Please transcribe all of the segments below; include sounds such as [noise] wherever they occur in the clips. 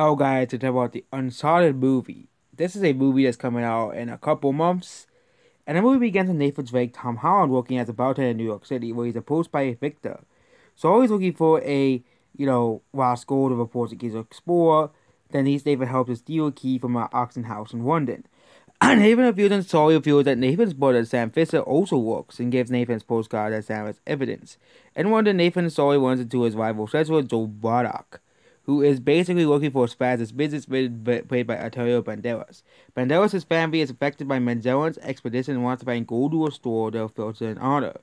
Hello guys, to talk about the Uncharted movie. This is a movie that's coming out in a couple months. And the movie begins with Nathan Drake, Tom Holland, working as a bartender in New York City, where he's approached by a victor. So he's looking for a, you know, lost gold of a Portuguese explorer. Then he's Nathan helps to steal a key from an auction house in London. [clears throat] And Nathan reveals and Sully reveals that Nathan's brother Sam Fisher also works and gives Nathan's postcard as Sam evidence. In London, Nathan and Sully runs into his rival treasurer Jo Braddock who is basically looking for Spaz's businessman played by Antonio Banderas. Banderas' family is affected by Magellan's expedition and wants to find gold to restore their fortune and honor.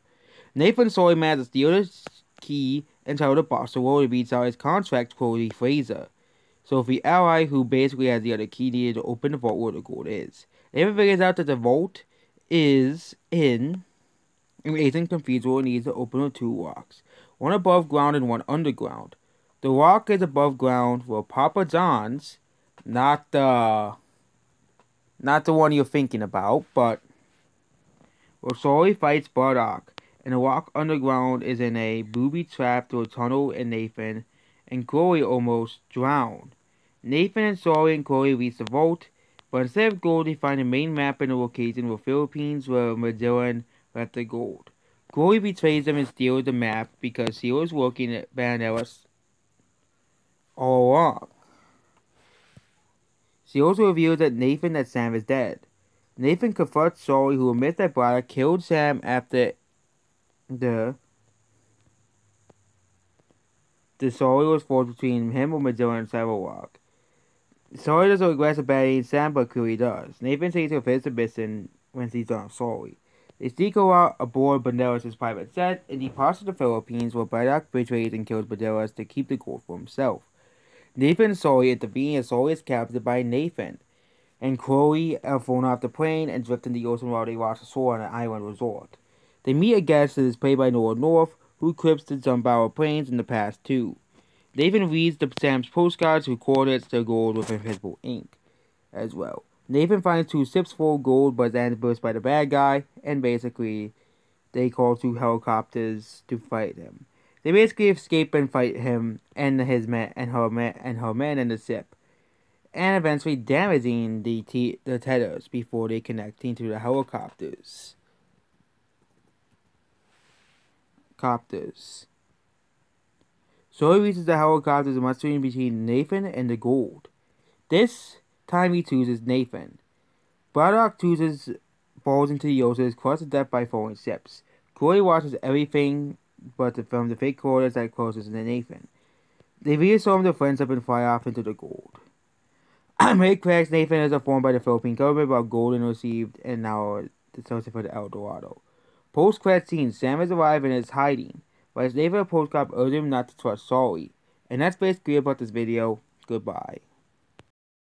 Nathan to steal the key and tell the boss the world beats out his contract to Cody Fraser. So the ally who basically has the other key needed to open the vault where the gold is. Nathan figures out that the vault is in an ancient cathedral and needs to open with two locks. One above ground and one underground. The rock is above ground where Papa John's, not the not the one you're thinking about, but Sully fights Braddock, and the rock underground is in a booby trap through a tunnel in Nathan, and Chloe almost drown. Nathan and Sully and Chloe reach the vault, but instead of gold, they find the main map in the location where Philippines where Magellan left the gold. Chloe betrays them and steals the map because she was working at Banderas Oh, all along. She also reveals that Nathan that Sam is dead. Nathan confronts Sully, who admits that Braddock killed Sam after the the Sully was forced between him or Magellan and Cyberwalk. Sully doesn't regret abandoning Sam, but clearly does. Nathan takes her his submission when he's on Sully. They sneak out aboard Banderas' private jet and depart to the Philippines, where Braddock betrays and kills Banderas to keep the gold for himself. Nathan Sully intervene as Sully is captured by Nathan, and Chloe uh, are thrown off the plane and drift in the ocean while they watch the shore on an island resort. They meet a guest that is played by Nolan North, who clips jump our planes in the past too. Nathan reads the Sam's postcards, who coordinates the gold with invisible ink as well. Nathan finds two ships full of gold, but is ambushed by the bad guy, and basically, they call two helicopters to fight him. They basically escape and fight him and his men and her men and her men in the ship, and eventually damaging the t- the tethers before they connect into the helicopters. Copters. So he reaches the helicopters and must between Nathan and the gold. This time he chooses Nathan. Braddock chooses falls into the ocean, crushed to death by falling ships. Corey watches everything but film the fake quarters that closes in Nathan. They reassume friends up and fly off into the gold. [clears throat] Make cracks Nathan is informed by the Philippine government about gold and received and now the source for the El Dorado. Post credit scene, Sam is arrived and is hiding, but his Nathan post cop urges him not to trust Sully. And that's basically about this video. Goodbye.